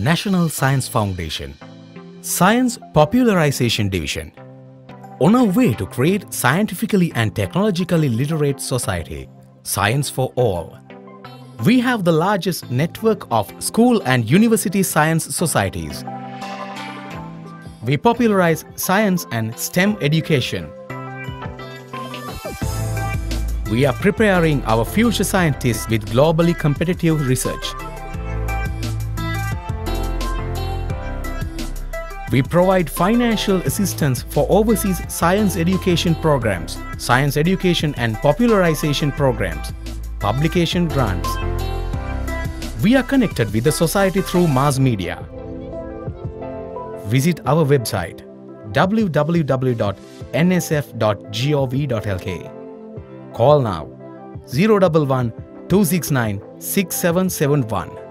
National Science Foundation, Science Popularization Division. On our way to create scientifically and technologically literate society, Science for All. We have the largest network of school and university science societies. We popularize science and STEM education. We are preparing our future scientists with globally competitive research. We provide financial assistance for overseas science education programs, science education and popularization programs, publication grants. We are connected with the society through mass media. Visit our website www.nsf.gov.lk. Call now 011 269 6771.